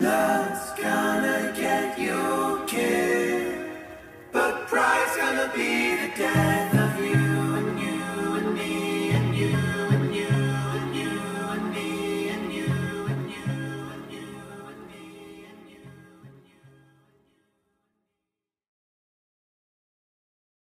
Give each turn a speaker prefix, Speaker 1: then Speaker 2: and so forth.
Speaker 1: Love's gonna get you killed, but pride's gonna be the death of you and you and me and you.